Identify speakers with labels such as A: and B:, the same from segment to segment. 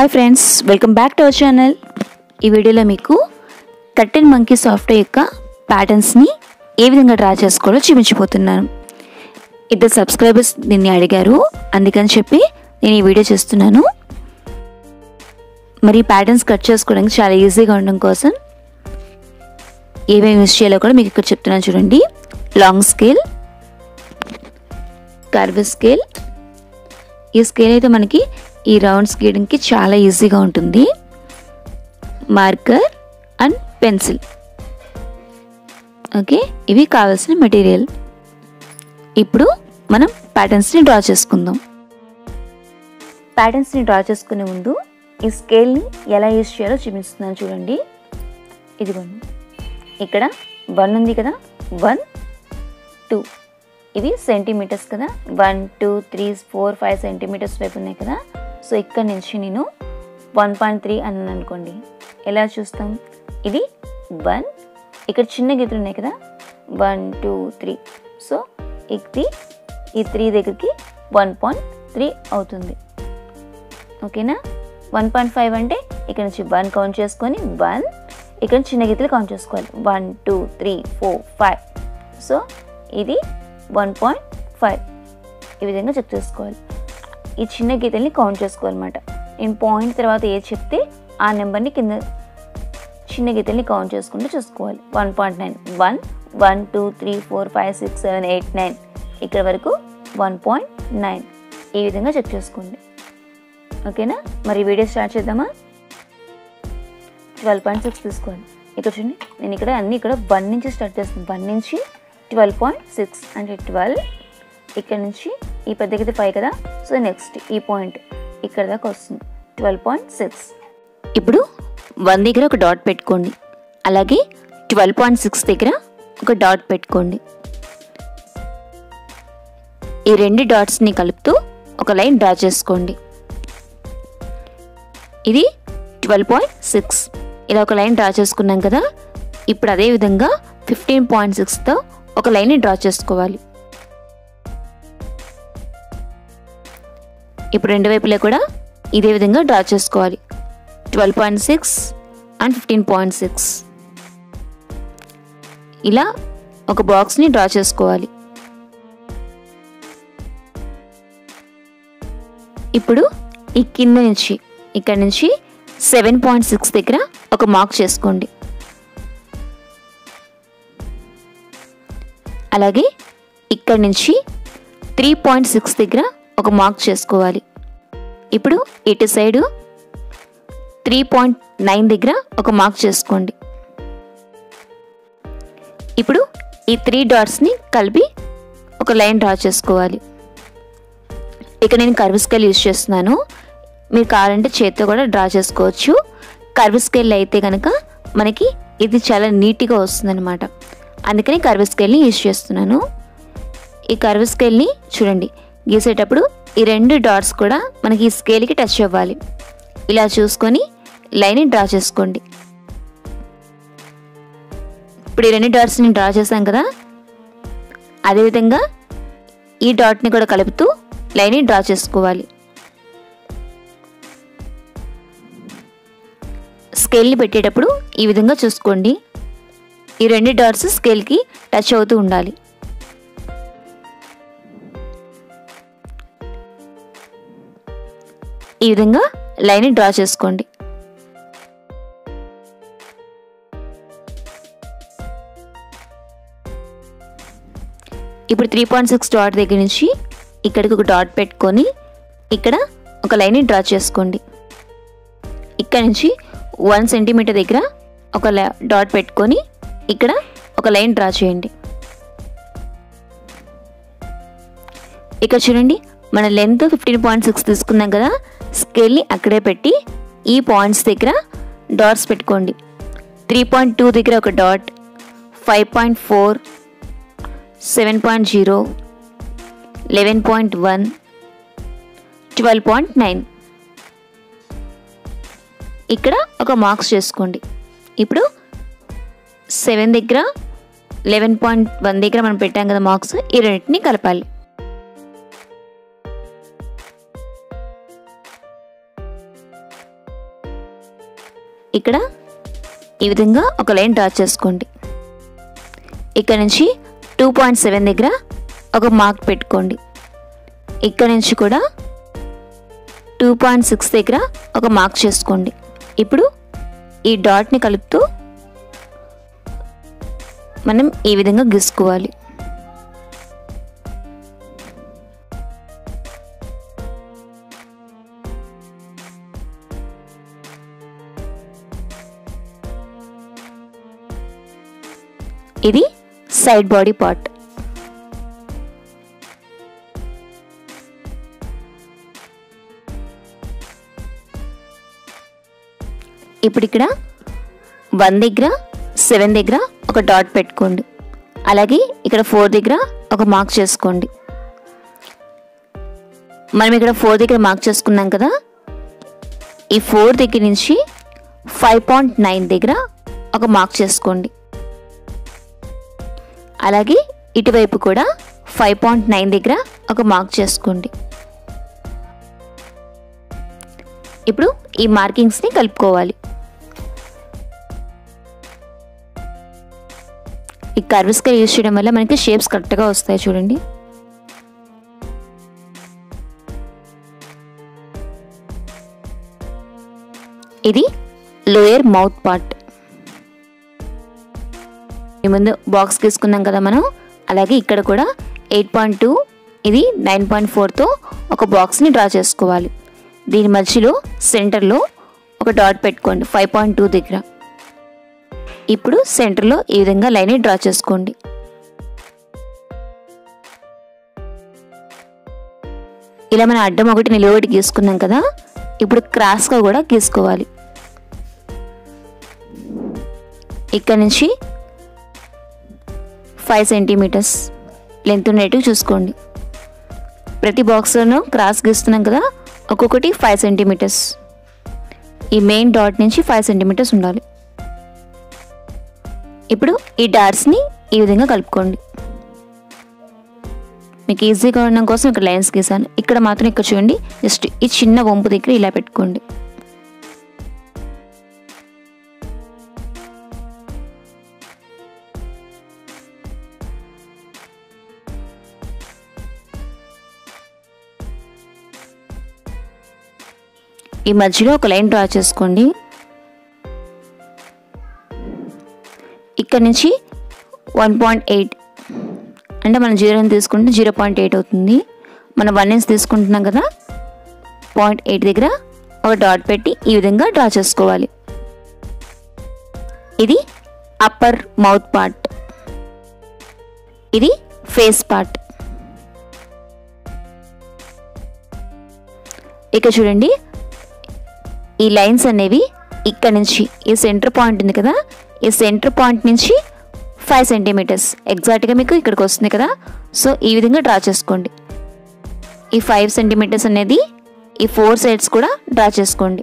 A: Hi friends welcome back to our channel ఈ వీడియోలో మీకు కట్టెన్ మంకీ సాఫ్ట్వేర్ యొక్క ప్యాటర్న్స్ని ఏ విధంగా డ్రా చేసుకోవాలో చూపించిపోతున్నాను ఇద్దరు సబ్స్క్రైబర్స్ దీన్ని అడిగారు అందుకని చెప్పి నేను ఈ వీడియో చేస్తున్నాను. మరి ప్యాటర్న్స్ కట్ చేసుకోవడానికి చాలా ఈజీగా ఉండడం కోసం ఏమేమి యూస్ చేయాలో కూడా మీకు ఇక్కడ చెప్తున్నాను చూడండి. లాంగ్ స్కేల్ కర్వ్ స్కేల్ ఈ స్కేల్ అయితే మనకి ఈ రౌండ్స్ గీయడానికి చాలా ఈజీగా ఉంటుంది. Marker and pencil. ఓకే ఇవి కావాల్సిన మెటీరియల్. ఇప్పుడు మనం ప్యాటర్న్స్ని డ్రా చేసుకుందాం. ప్యాటర్న్స్ని డ్రా చేసుకునే ముందు ఈ స్కేల్ని ఎలా యూజ్ చేయాలో చూపిస్తున్నాను చూడండి. ఇదిగోండి. ఇక్కడ వన్ ఉంది కదా. వన్ టూ ఇవి సెంటీమీటర్స్ కదా. One two three four five centimetres వైపు ఉన్నాయి కదా. సో ఇక్కడ నుంచి నేను వన్ పాయింట్ త్రీ అన్నాను అనుకోండి. ఎలా చూస్తాం? ఇది వన్. ఇక్కడ చిన్న గీతలు ఉన్నాయి కదా? One two three. సో ఇది ఈ త్రీ దగ్గరికి వన్ పాయింట్ త్రీ అవుతుంది. ఓకేనా? వన్ పాయింట్ ఫైవ్ అంటే ఇక్కడ నుంచి వన్ కౌంట్ చేసుకొని వన్. ఇక్కడ చిన్న గీతలు కౌంట్ చేసుకోవాలి. One two three four five. So ఇది వన్ పాయింట్ ఫైవ్. ఈ విధంగా చెక్ చేసుకోవాలి. ఈ చిన్న గీతల్ని కౌంట్ చేసుకోవాలన్నమాట. నేను పాయింట్ తర్వాత ఏది చెప్తే ఆ నెంబర్ని కింద చిన్న గీతల్ని కౌంట్ చేసుకుంటూ చూసుకోవాలి. One point nine one one two three four five six seven eight nine ఇక్కడ వరకు వన్ పాయింట్ నైన్ ఈ విధంగా చెక్ చేసుకోండి. ఓకేనా? మరి వీడియో స్టార్ట్ చేద్దామా? ట్వెల్వ్ పాయింట్ సిక్స్ తీసుకోవాలి ఇక్కడ చూడండి నేను ఇక్కడ అన్నీ ఇక్కడ వన్ నుంచి స్టార్ట్ చేస్తాను. వన్ నుంచి ట్వెల్వ్ పాయింట్ సిక్స్ అంటే ట్వెల్వ్ ఇక్కడ నుంచి ఈ పెద్ద ఫైవ్ కదా? సో నెక్స్ట్ ఈ పాయింట్ ఇక్కడ దాకా వస్తుంది. ట్వెల్వ్ పాయింట్ సిక్స్ ఇప్పుడు వన్ దగ్గర ఒక డాట్ పెట్టుకోండి. అలాగే ట్వెల్వ్ పాయింట్ సిక్స్ దగ్గర ఒక డాట్ పెట్టుకోండి. ఈ రెండు డాట్స్ని కలుపుతూ ఒక లైన్ డ్రా చేసుకోండి. ఇది ట్వెల్వ్ పాయింట్ సిక్స్ ఇలా ఒక లైన్ డ్రా చేసుకున్నాం కదా? ఇప్పుడు అదే విధంగా ఫిఫ్టీన్ పాయింట్ సిక్స్తో ఒక లైన్ని డ్రా చేసుకోవాలి. ఇప్పుడు రెండు వైపులా కూడా ఇదే విధంగా డ్రా చేసుకోవాలి. Twelve point six and fifteen point six. ఇలా ఒక బాక్స్ని డ్రా చేసుకోవాలి. ఇప్పుడు ఈ కింద నుంచి ఇక్కడ నుంచి సెవెన్ పాయింట్ సిక్స్ దగ్గర ఒక మార్క్ చేసుకోండి. అలాగే ఇక్కడ నుంచి త్రీ పాయింట్ సిక్స్ దగ్గర ఒక మార్క్ చేసుకోవాలి. ఇప్పుడు ఇటు సైడు త్రీ పాయింట్ నైన్ దగ్గర ఒక మార్క్ చేసుకోండి. ఇప్పుడు ఈ త్రీ డాట్స్ని కలిపి ఒక లైన్ డ్రా చేసుకోవాలి. ఇక నేను కర్వ్ స్కేల్ యూజ్ చేస్తున్నాను. మీరు కావాలంటే చేత్తో కూడా డ్రా చేసుకోవచ్చు. కర్వ్ స్కేల్ అయితే కనుక మనకి ఇది చాలా నీట్గా వస్తుందన్నమాట. అందుకని కర్వ్ స్కేల్ని యూజ్ చేస్తున్నాను. ఈ కర్వ్ స్కేల్ని చూడండి. గీసేటప్పుడు ఈ రెండు డాట్స్ కూడా మనకి ఈ స్కేల్కి టచ్ అవ్వాలి. ఇలా చూసుకొని లైన్ని డ్రా చేసుకోండి. ఇప్పుడు ఈ రెండు డాట్స్ని డ్రా చేసాం కదా? అదేవిధంగా ఈ డాట్ని కూడా కలుపుతూ లైన్ని డ్రా చేసుకోవాలి. స్కేల్ని పెట్టేటప్పుడు ఈ విధంగా చూసుకోండి. ఈ రెండు డాట్స్ స్కేల్కి టచ్ అవుతూ ఉండాలి. ఈ విధంగా లైన్ డ్రా చేసుకోండి. ఇప్పుడు త్రీ పాయింట్ సిక్స్ డాట్ దగ్గర నుంచి ఇక్కడికి ఒక డాట్ పెట్టుకొని ఇక్కడ ఒక లైన్ని డ్రా చేసుకోండి. ఇక్కడ నుంచి వన్ సెంటీమీటర్ దగ్గర ఒక డాట్ పెట్టుకొని ఇక్కడ ఒక లైన్ డ్రా చేయండి. ఇక్కడ చూడండి మన లెంత్ ఫిఫ్టీన్ పాయింట్ సిక్స్ తీసుకున్నాం కదా స్కేల్ని అక్కడే పెట్టి ఈ పాయింట్స్ దగ్గర డాట్స్ పెట్టుకోండి. త్రీ పాయింట్ టూ దగ్గర ఒక dot five point four seven point zero eleven point one twelve point nine ఇక్కడ ఒక మార్క్స్ చేసుకోండి. ఇప్పుడు సెవెన్ దగ్గర లెవెన్ పాయింట్ వన్ దగ్గర మనం పెట్టాం కదా మార్క్స్ ఈ రెండింటిని కలపాలి. ఇక్కడ ఈ విధంగా ఒక లైన్ డ్రా చేసుకోండి. ఇక్కడ నుంచి టూ పాయింట్ సెవెన్ దగ్గర ఒక మార్క్ పెట్టుకోండి. ఇక్కడ నుంచి కూడా టూ పాయింట్ సిక్స్ దగ్గర ఒక మార్క్ చేసుకోండి. ఇప్పుడు ఈ డాట్ని కలుపుతూ మనం ఈ విధంగా గీసుకోవాలి. ఇది సైడ్ బాడీ పార్ట్. ఇప్పుడు ఇక్కడ వన్ దగ్గర సెవెన్ దగ్గర ఒక డాట్ పెట్టుకోండి. అలాగే ఇక్కడ ఫోర్ దగ్గర ఒక మార్క్ చేసుకోండి. మనం ఇక్కడ ఫోర్ దగ్గర మార్క్ చేసుకున్నాం కదా ఈ ఫోర్ దగ్గర నుంచి ఫైవ్ పాయింట్ నైన్ దగ్గర ఒక మార్క్ చేసుకోండి. అలాగే ఇటువైపు కూడా ఫైవ్ పాయింట్ నైన్ దగ్గర ఒక మార్క్ చేసుకోండి. ఇప్పుడు ఈ మార్కింగ్స్ని కలుపుకోవాలి. ఈ కర్వ్స్గా యూజ్ చేయడం వల్ల మనకి షేప్స్ కరెక్ట్గా వస్తాయి చూడండి. ఇది లోయర్ మౌత్ పార్ట్ ముందు బాక్స్ తీసుకున్నాం కదా మనం. అలాగే ఇక్కడ కూడా ఎయిట్ పాయింట్ టూ ఇది నైన్ పాయింట్ ఫోర్తో ఒక బాక్స్ని డ్రా చేసుకోవాలి. దీని మధ్యలో సెంటర్లో ఒక డాట్ పెట్టుకోండి ఫైవ్ పాయింట్ టూ దగ్గర. ఇప్పుడు సెంటర్లో ఈ విధంగా లైన్ డ్రా చేసుకోండి. ఇలా మనం అడ్డం ఒకటి నిలువటి గీసుకున్నాం కదా. ఇప్పుడు క్రాస్గా కూడా గీసుకోవాలి. ఇక్కడ నుంచి ఫైవ్ సెంటీమీటర్స్ లెంత్ ఉండేటివి చూసుకోండి. ప్రతి బాక్స్లోనూ క్రాస్ గీస్తున్నాం కదా ఒక్కొక్కటి ఫైవ్ సెంటీమీటర్స్ ఈ మెయిన్ డాట్ నుంచి ఫైవ్ సెంటీమీటర్స్ ఉండాలి. ఇప్పుడు ఈ డాట్స్ని ఈ విధంగా కలుపుకోండి. మీకు ఈజీగా ఉండడం కోసం ఇక్కడ లైన్స్ గీసాను. ఇక్కడ మాత్రం ఇక్కడ చూడండి జస్ట్ ఈ చిన్న వంపు దగ్గర ఇలా పెట్టుకోండి. ఈ మధ్యలో ఒక లైన్ డ్రా చేసుకోండి. ఇక్కడ నుంచి వన్ పాయింట్ ఎయిట్. అంటే మనం జీరోని తీసుకుంటే జీరో పాయింట్ ఎయిట్ అవుతుంది. మనం వన్ ఇంచ్ తీసుకుంటున్నాం కదా పాయింట్ ఎయిట్ దగ్గర ఒక డాట్ పెట్టి ఈ విధంగా డ్రా చేసుకోవాలి. ఇది అప్పర్ మౌత్ పార్ట్. ఇది ఫేస్ పార్ట్. ఇక చూడండి ఈ లైన్స్ అనేవి ఇక్కడ నుంచి ఈ సెంటర్ పాయింట్ ఉంది కదా ఈ సెంటర్ పాయింట్ నుంచి ఫైవ్ సెంటీమీటర్స్ ఎగ్జాక్ట్గా మీకు ఇక్కడికి వస్తుంది కదా. సో ఈ విధంగా డ్రా చేసుకోండి. ఈ ఫైవ్ సెంటీమీటర్స్ అనేది ఈ ఫోర్ సైడ్స్ కూడా డ్రా చేసుకోండి.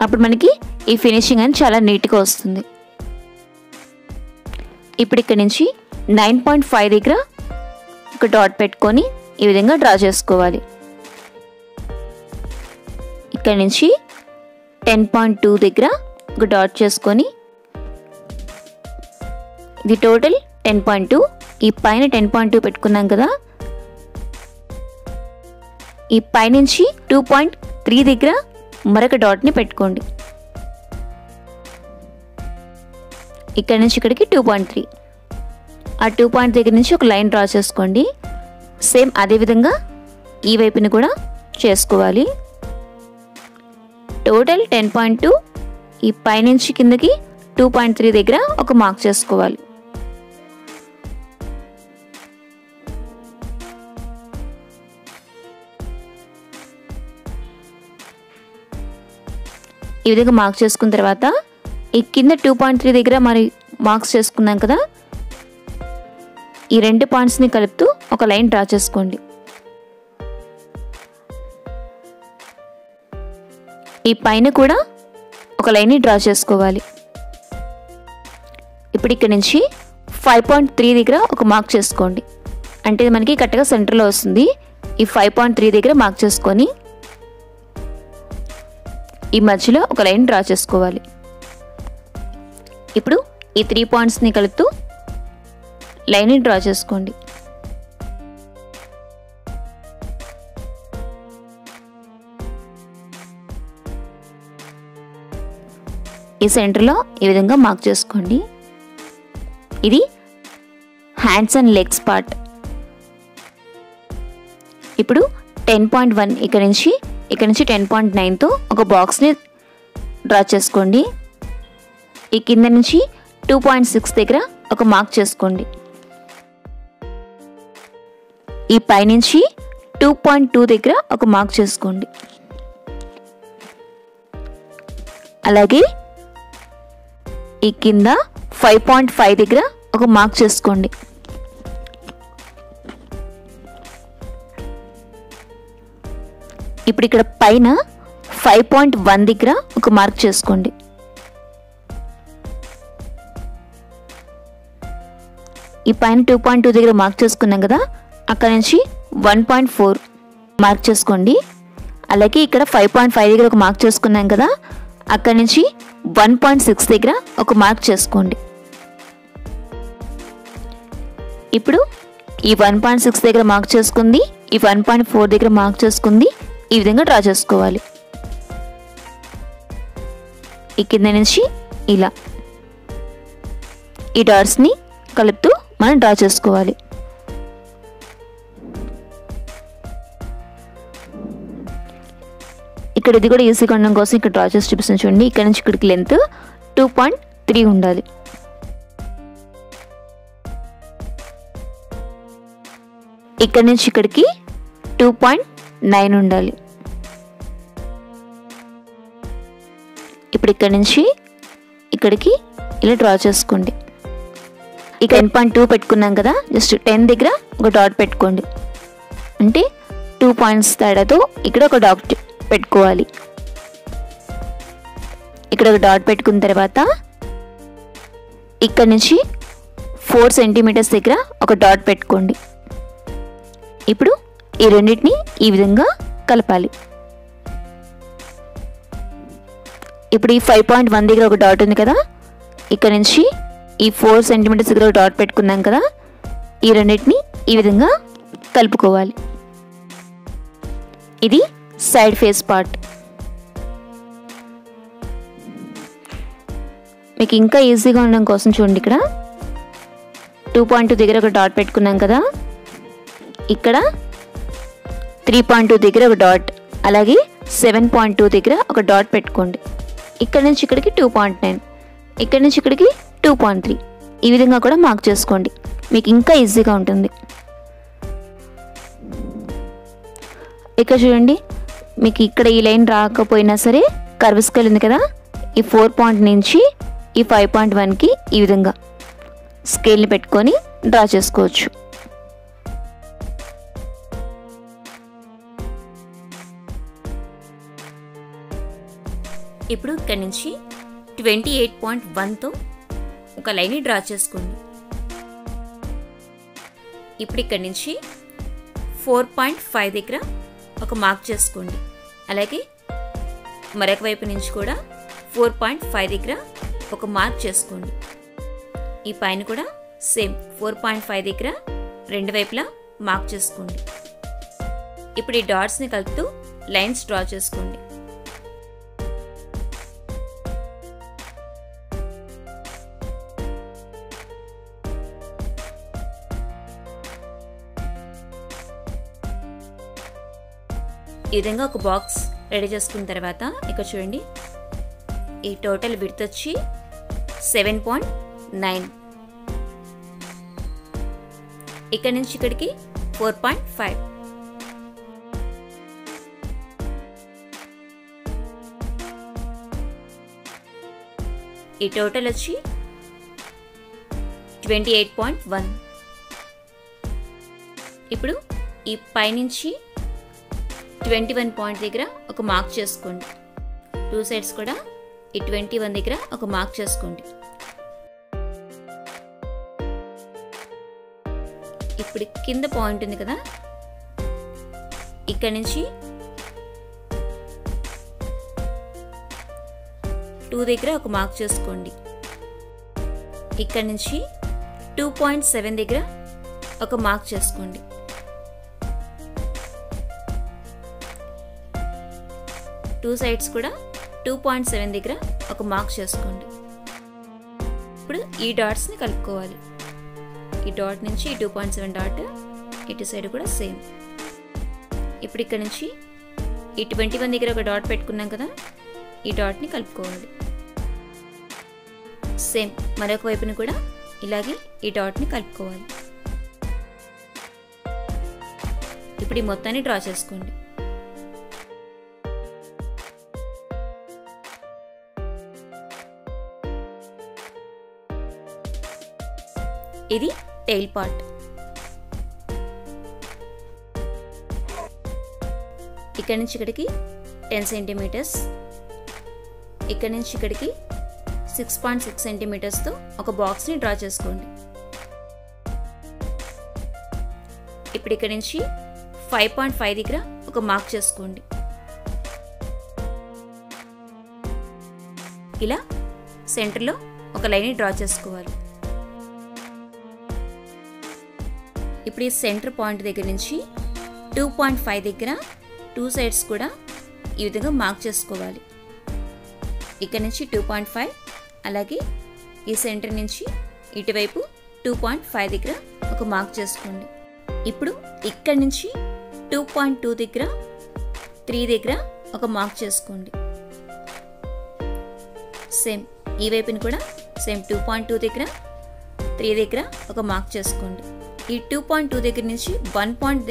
A: అప్పుడు మనకి ఈ ఫినిషింగ్ అని చాలా నీట్గా వస్తుంది. ఇప్పుడు ఇక్కడ నుంచి నైన్ పాయింట్ ఫైవ్ దగ్గర ఒక డాట్ పెట్టుకొని ఈ విధంగా డ్రా చేసుకోవాలి. ఇక్కడ నుంచి టెన్ పాయింట్ టూ దగ్గర ఒక డాట్ చేసుకొని ఇది టోటల్ టెన్ పాయింట్ టూ ఈ పైన టెన్ పాయింట్ టూ పెట్టుకున్నాం కదా. ఈ పైనుంచి టూ పాయింట్ త్రీ దగ్గర మరొక డాట్ని పెట్టుకోండి. ఇక్కడ నుంచి ఇక్కడికి టూ పాయింట్ త్రీ. ఆ టూ పాయింట్ దగ్గర నుంచి ఒక లైన్ డ్రా చేసుకోండి. సేమ్ అదే విధంగా ఈ వైపుని కూడా చేసుకోవాలి. Total ten point two. ఈ పైనుంచి కిందకి టూ పాయింట్ త్రీ దగ్గర ఒక మార్క్ చేసుకోవాలి. ఈ విధంగా మార్క్ చేసుకున్న తర్వాత ఈ కింద టూ పాయింట్ త్రీ దగ్గర మరి మార్క్స్ చేసుకున్నాం కదా? ఈ రెండు పాయింట్స్ని కలుపుతూ ఒక లైన్ డ్రా చేసుకోండి. ఈ పైన కూడా ఒక లైన్ని డ్రా చేసుకోవాలి. ఇప్పుడు ఇక్కడ నుంచి ఫైవ్ పాయింట్ త్రీ దగ్గర ఒక మార్క్ చేసుకోండి. అంటే ఇది మనకి కరెక్ట్గా సెంటర్లో వస్తుంది. ఈ ఫైవ్ పాయింట్ త్రీ దగ్గర మార్క్ చేసుకొని ఈ మధ్యలో ఒక లైన్ డ్రా చేసుకోవాలి. ఇప్పుడు ఈ త్రీ పాయింట్స్ని కలుపుతూ లైన్ని డ్రా చేసుకోండి. ఈ సెంటర్లో ఈ విధంగా మార్క్ చేసుకోండి. ఇది హ్యాండ్స్ అండ్ లెగ్స్ పార్ట్ ఇప్పుడు టెన్ పాయింట్ వన్ ఇక్కడ నుంచి ఇక్కడ నుంచి టెన్ పాయింట్ నైన్తో ఒక బాక్స్ని డ్రా చేసుకోండి. ఈ కింద నుంచి టూ పాయింట్ సిక్స్ దగ్గర ఒక మార్క్ చేసుకోండి. ఈ పైనుంచి టూ పాయింట్ టూ దగ్గర ఒక మార్క్ చేసుకోండి. అలాగే ఈ కింద ఫైవ్ పాయింట్ ఫైవ్ దగ్గర ఒక మార్క్ చేసుకోండి. ఇప్పుడు ఇక్కడ పైన ఫైవ్ పాయింట్ వన్ దగ్గర ఒక మార్క్ చేసుకోండి. ఈ పైన టూ పాయింట్ టూ దగ్గర మార్క్ చేసుకున్నాం కదా అక్కడ నుంచి వన్ పాయింట్ ఫోర్ మార్క్ చేసుకోండి. అలాగే ఇక్కడ ఫైవ్ పాయింట్ ఫైవ్ దగ్గర ఒక మార్క్ చేసుకున్నాం కదా అక్కడి నుంచి వన్ పాయింట్ సిక్స్ దగ్గర ఒక మార్క్ చేసుకోండి. ఇప్పుడు ఈ వన్ పాయింట్ సిక్స్ దగ్గర మార్క్ చేసుకుంది ఈ వన్ పాయింట్ ఫోర్ దగ్గర మార్క్ చేసుకుంది ఈ విధంగా డ్రా చేసుకోవాలి. ఈ కింద నుంచి ఇలా. ఈ డాట్స్ని కలుపుతూ మనం డ్రా చేసుకోవాలి. ఇక్కడ ఇది కూడా ఈజీగా ఉండడం కోసం ఇక్కడ డ్రా చేసి చూపిస్తాను చూడండి. ఇక్కడ నుంచి ఇక్కడికి లెంత్ టూ పాయింట్ త్రీ ఉండాలి. ఇక్కడ నుంచి ఇక్కడికి టూ పాయింట్ నైన్ ఉండాలి. ఇప్పుడు ఇక్కడ నుంచి ఇక్కడికి ఇలా డ్రా చేసుకోండి. ఇక టెన్ పాయింట్ టూ పెట్టుకున్నాం కదా జస్ట్ టెన్ దగ్గర ఒక డాట్ పెట్టుకోండి. అంటే టూ పాయింట్స్ తేడాతో ఇక్కడ ఒక డాట్ పెట్టుకోవాలి. ఇక్కడ ఒక డాట్ పెట్టుకున్న తర్వాత ఇక్కడ నుంచి ఫోర్ సెంటీమీటర్స్ దగ్గర ఒక డాట్ పెట్టుకోండి. ఇప్పుడు ఈ రెండింటిని ఈ విధంగా కలపాలి. ఇప్పుడు ఈ ఫైవ్ పాయింట్ వన్ దగ్గర ఒక డాట్ ఉంది కదా? ఇక్కడ నుంచి ఈ ఫోర్ సెంటీమీటర్స్ దగ్గర ఒక డాట్ పెట్టుకున్నాం కదా? ఈ రెండింటిని ఈ విధంగా కలుపుకోవాలి. ఇది సైడ్ ఫేస్ పార్ట్ మీకు ఇంకా ఈజీగా ఉండడం కోసం చూడండి ఇక్కడ. టూ పాయింట్ టూ దగ్గర ఒక డాట్ పెట్టుకున్నాం కదా. ఇక్కడ త్రీ పాయింట్ టూ దగ్గర ఒక డాట్ అలాగే సెవెన్ పాయింట్ టూ దగ్గర ఒక డాట్ పెట్టుకోండి. ఇక్కడ నుంచి ఇక్కడికి టూ పాయింట్ నైన్ ఇక్కడ నుంచి ఇక్కడికి టూ పాయింట్ త్రీ ఈ విధంగా కూడా మార్క్ చేసుకోండి. మీకు ఇంకా ఈజీగా ఉంటుంది. ఇక్కడ చూడండి మీకు ఇక్కడ ఈ లైన్ రాకపోయినా సరే కర్వ్ స్కేల్ ఉంది కదా? ఈ ఫోర్ పాయింట్ నుంచి ఈ ఫైవ్ పాయింట్ వన్కి ఈ విధంగా స్కేల్ని పెట్టుకొని డ్రా చేసుకోవచ్చు. ఇప్పుడు ఇక్కడ నుంచి ట్వంటీ ఎయిట్ పాయింట్ వన్తో ఒక లైన్ని డ్రా చేసుకోండి. ఇప్పుడు ఇక్కడ నుంచి ఫోర్ పాయింట్ ఫైవ్ దగ్గర ఒక మార్క్ చేసుకోండి. అలాగే మరొక వైపు నుంచి కూడా ఫోర్ పాయింట్ ఫైవ్ దగ్గర ఒక మార్క్ చేసుకోండి. ఈ పైన కూడా సేమ్ ఫోర్ పాయింట్ ఫైవ్ దగ్గర రెండు వైపులా మార్క్ చేసుకోండి. ఇప్పుడు ఈ డాట్స్ని కలుపుతూ లైన్స్ డ్రా చేసుకోండి. ఈ విధంగా ఒక బాక్స్ రెడీ చేసుకున్న తర్వాత ఇక్కడ చూడండి ఈ టోటల్ విడ్త్ వచ్చి సెవెన్ పాయింట్ నైన్ ఇక్కడ నుంచి ఇక్కడికి ఫోర్ పాయింట్ ఫైవ్ ఈ టోటల్ వచ్చి ట్వంటీ ఎయిట్ పాయింట్ వన్ ఇప్పుడు ఈ పైనుంచి ట్వంటీ వన్ పాయింట్ దగ్గర ఒక మార్క్ చేసుకోండి. టూ సైడ్స్ కూడా ఈ ట్వంటీ వన్ దగ్గర ఒక మార్క్ చేసుకోండి. ఇప్పుడు కింద పాయింట్ ఉంది కదా. ఇక్కడ నుంచి టూ దగ్గర ఒక మార్క్ చేసుకోండి. ఇక్కడ నుంచి టూ పాయింట్ సెవెన్ దగ్గర ఒక మార్క్ చేసుకోండి. టూ సైడ్స్ కూడా టూ పాయింట్ సెవెన్ దగ్గర ఒక మార్క్ చేసుకోండి. ఇప్పుడు ఈ డాట్స్ని కలుపుకోవాలి. ఈ డాట్ నుంచి ఈ టూ పాయింట్ సెవెన్ డాట్ ఇటు సైడ్ కూడా సేమ్. ఇప్పుడు ఇక్కడ నుంచి ఈ ట్వంటీ వన్ దగ్గర ఒక డాట్ పెట్టుకున్నాం కదా ఈ డాట్ని కలుపుకోవాలి. సేమ్ మరొక వైపుని కూడా ఇలాగే ఈ డాట్ని కలుపుకోవాలి. ఇప్పుడు ఈ మొత్తాన్ని డ్రా చేసుకోండి. ఇది టెయిల్ పార్ట్ ఇక్కడ నుంచి ఇక్కడికి టెన్ సెంటీమీటర్స్ ఇక్కడ నుంచి ఇక్కడికి సిక్స్ పాయింట్ సిక్స్ సెంటీమీటర్స్తో ఒక బాక్స్ని డ్రా చేసుకోండి. ఇప్పుడు ఇక్కడ నుంచి ఫైవ్ పాయింట్ ఫైవ్ దగ్గర ఒక మార్క్ చేసుకోండి. ఇలా సెంటర్లో ఒక లైన్ని డ్రా చేసుకోవాలి. ఇప్పుడు ఈ సెంటర్ పాయింట్ దగ్గర నుంచి టూ పాయింట్ ఫైవ్ దగ్గర టూ సైడ్స్ కూడా ఈ విధంగా మార్క్ చేసుకోవాలి. ఇక్కడ నుంచి టూ పాయింట్ ఫైవ్ అలాగే ఈ సెంటర్ నుంచి ఇటువైపు టూ పాయింట్ ఫైవ్ దగ్గర ఒక మార్క్ చేసుకోండి. ఇప్పుడు ఇక్కడ నుంచి టూ పాయింట్ టూ దగ్గర త్రీ దగ్గర ఒక మార్క్ చేసుకోండి. సేమ్ ఈ వైపుని కూడా సేమ్ టూ పాయింట్ టూ దగ్గర త్రీ దగ్గర ఒక మార్క్ చేసుకోండి. ఈ టూ పాయింట్ టూ దగ్గర నుంచి వన్ పాయింట్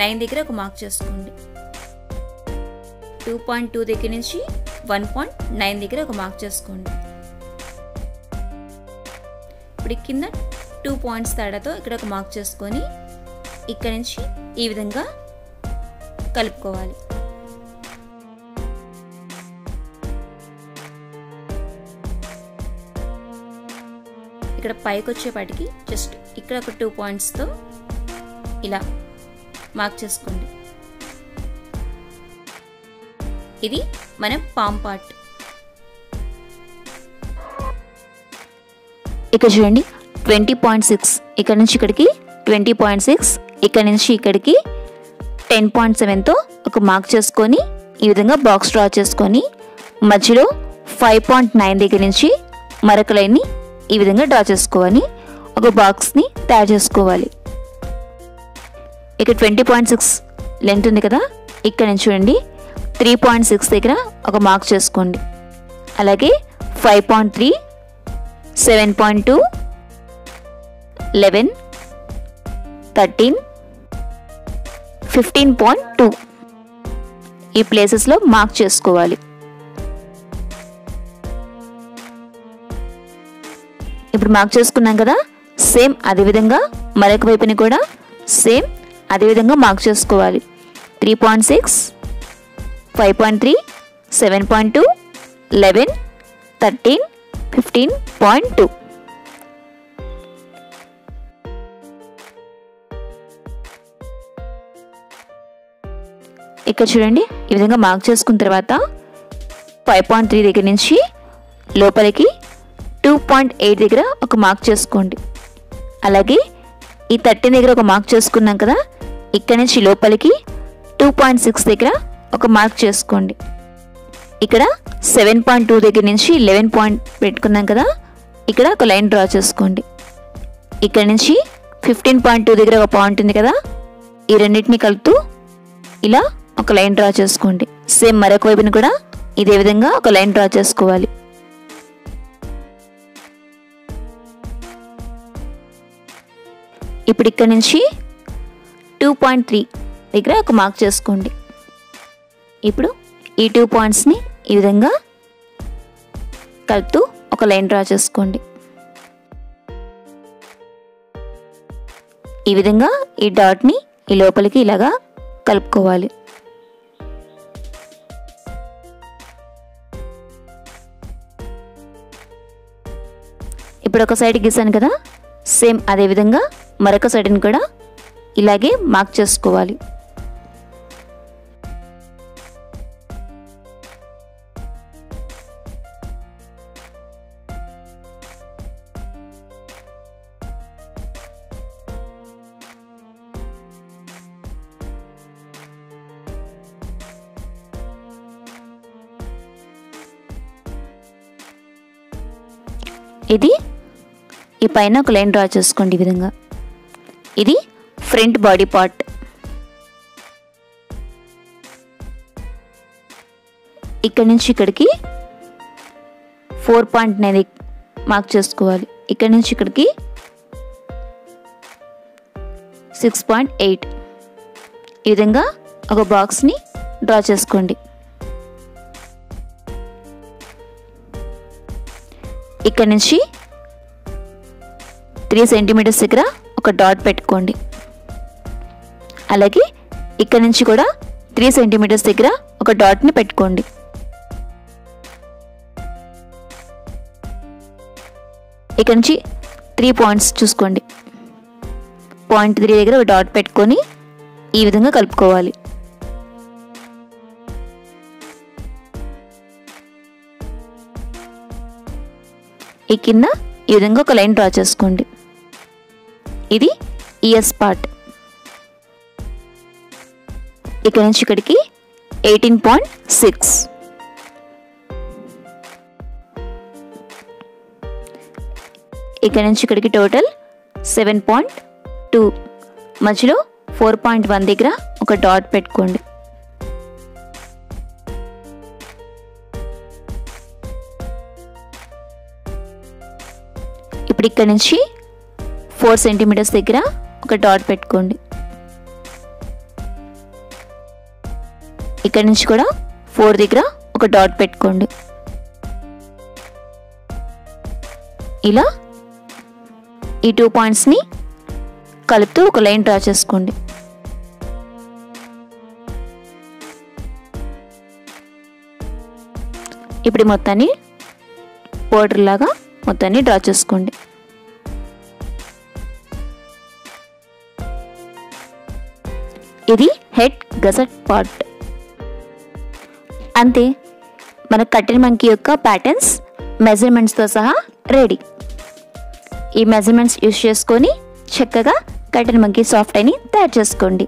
A: నైన్ దగ్గర ఒక మార్క్ చేసుకోండి. టూ పాయింట్ టూ దగ్గర నుంచి వన్ పాయింట్ నైన్ దగ్గర ఒక మార్క్ చేసుకోండి. ఇప్పుడు కింద టూ పాయింట్స్ తేడాతో ఇక్కడ ఒక మార్క్ చేసుకొని ఇక్కడ నుంచి ఈ విధంగా కలుపుకోవాలి. ఇక్కడ పైకి వచ్చేపాటికి జస్ట్ ఇక్కడ ఒక టూ పాయింట్స్తో ఇలా మార్క్ చేసుకోండి. ఇది మన పామ్ పార్ట్ ఇక్కడ చూడండి ట్వంటీ పాయింట్ సిక్స్ ఇక్కడ నుంచి ఇక్కడికి ట్వంటీ పాయింట్ సిక్స్ ఇక్కడ నుంచి ఇక్కడికి టెన్ పాయింట్ సెవెన్తో ఒక మార్క్ చేసుకొని ఈ విధంగా బాక్స్ డ్రా చేసుకొని మధ్యలో ఫైవ్ పాయింట్ నైన్ దగ్గర నుంచి మరొక లైన్ని ఈ విధంగా డ్రా చేసుకోవాలి. ఒక బాక్స్ని తయారు చేసుకోవాలి. ఇక్కడ ట్వంటీ పాయింట్ సిక్స్ లెంత్ ఉంది కదా. ఇక్కడ నుంచి చూడండి. త్రీ పాయింట్ సిక్స్ దగ్గర ఒక మార్క్ చేసుకోండి. అలాగే five point three seven point two eleven thirteen fifteen point two. ఈ ప్లేసెస్లో మార్క్ చేసుకోవాలి. ఇప్పుడు మార్క్ చేసుకున్నాం కదా? సేమ్ అదేవిధంగా మరొక వైపుని కూడా సేమ్ అదేవిధంగా మార్క్ చేసుకోవాలి. Three point six five point three seven point two eleven thirteen fifteen point two ఇక్కడ చూడండి ఈ విధంగా మార్క్ చేసుకున్న తర్వాత ఫైవ్ పాయింట్ త్రీ దగ్గర నుంచి లోపలికి టూ పాయింట్ ఎయిట్ దగ్గర ఒక మార్క్ చేసుకోండి. అలాగే ఈ థర్టీన్ దగ్గర ఒక మార్క్ చేసుకున్నాం కదా ఇక్కడ నుంచి లోపలికి టూ పాయింట్ సిక్స్ దగ్గర ఒక మార్క్ చేసుకోండి. ఇక్కడ సెవెన్ పాయింట్ టూ దగ్గర నుంచి లెవెన్ పాయింట్ పెట్టుకున్నాం కదా ఇక్కడ ఒక లైన్ డ్రా చేసుకోండి. ఇక్కడ నుంచి ఫిఫ్టీన్ పాయింట్ టూ దగ్గర ఒక పాయింట్ ఉంది కదా ఈ రెండింటిని కలుపుతూ ఇలా ఒక లైన్ డ్రా చేసుకోండి. సేమ్ మరొక వైపుని కూడా ఇదే విధంగా ఒక లైన్ డ్రా చేసుకోవాలి. ఇప్పుడు ఇక్కడ నుంచి టూ పాయింట్ త్రీ దగ్గర ఒక మార్క్ చేసుకోండి. ఇప్పుడు ఈ టూ పాయింట్స్ని ఈ విధంగా కలుపుతూ ఒక లైన్ డ్రా చేసుకోండి. ఈ విధంగా ఈ డాట్ని ఈ లోపలికి ఇలాగా కలుపుకోవాలి. ఇప్పుడు ఒక సైడ్ గీసాను కదా? సేమ్ అదేవిధంగా మరొక సైడ్ని కూడా ఇలాగే మార్క్ చేసుకోవాలి. ఇది ఈ పైన ఒక లైన్ డ్రా చేసుకోండి ఈ విధంగా. ఇది ఫ్రంట్ బాడీ పార్ట్. ఇక్కడ నుంచి ఇక్కడికి ఫోర్ పాయింట్ అనేది మార్క్ చేసుకోవాలి. ఇక్కడ నుంచి ఇక్కడికి సిక్స్ పాయింట్ ఎయిట్. ఈ విధంగా ఒక బాక్స్ని డ్రా చేసుకోండి. ఇక్కడ నుంచి త్రీ సెంటీమీటర్స్ దగ్గర ఒక డాట్ పెట్టుకోండి. అలాగే ఇక్కడ నుంచి కూడా త్రీ సెంటీమీటర్స్ దగ్గర ఒక డాట్ని పెట్టుకోండి. ఇక్కడ నుంచి త్రీ పాయింట్స్ చూసుకోండి. పాయింట్ త్రీ దగ్గర ఒక డాట్ పెట్టుకొని ఈ విధంగా కలుపుకోవాలి. ఈ కింద ఈ విధంగా ఒక లైన్ డ్రా చేసుకోండి. ఇది ఇయర్స్ పార్ట్ ఇక్కడ నుంచి ఇక్కడికి ఎయిటీన్ పాయింట్ సిక్స్ ఇక్కడ నుంచి ఇక్కడికి టోటల్ సెవెన్ పాయింట్ టూ మధ్యలో ఫోర్ పాయింట్ వన్ దగ్గర ఒక డాట్ పెట్టుకోండి. ఇప్పుడు ఇక్కడ నుంచి ఫోర్ సెంటీమీటర్స్ దగ్గర ఒక డాట్ పెట్టుకోండి. ఇక్కడ నుంచి కూడా ఫోర్ దగ్గర ఒక డాట్ పెట్టుకోండి. ఇలా ఈ టూ పాయింట్స్ని కలుపుతూ ఒక లైన్ డ్రా చేసుకోండి. ఇప్పుడు మొత్తాన్ని బోర్డర్ లాగా మొత్తాన్ని డ్రా చేసుకోండి. ఇది హెడ్ గజట్ పార్ట్. అంతే మన కట్టెల మంకీ యొక్క ప్యాటర్న్స్ మెజర్మెంట్స్తో సహా రెడీ ఈ మెజర్మెంట్స్ యూస్ చేసుకొని చక్కగా కట్టెల మంకీ సాఫ్ట్ అయిని తయారు చేసుకోండి.